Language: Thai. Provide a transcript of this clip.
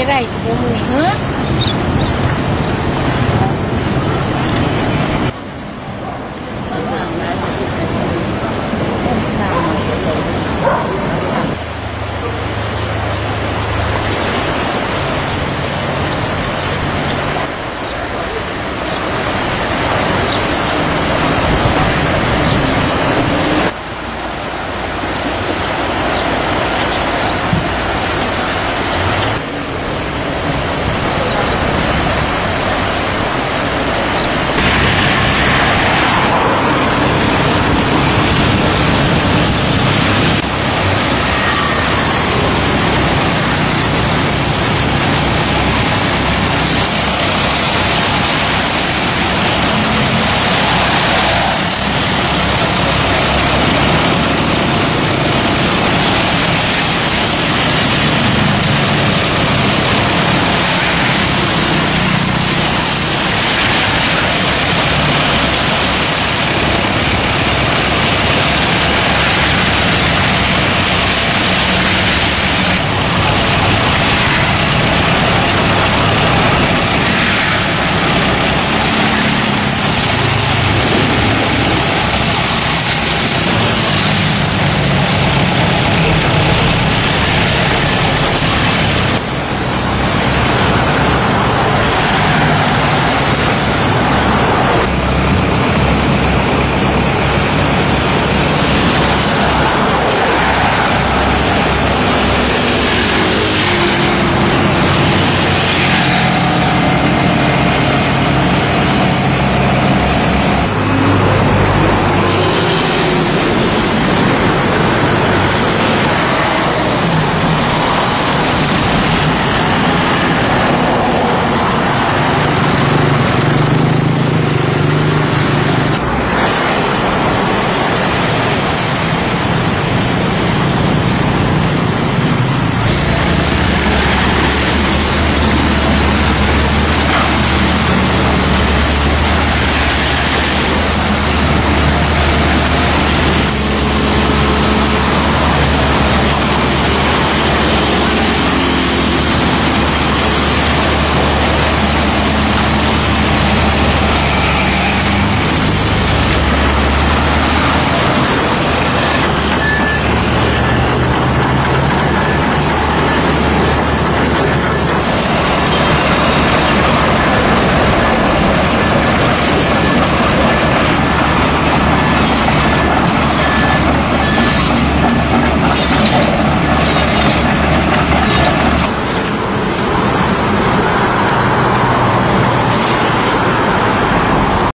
จะได้กูมือเฮ้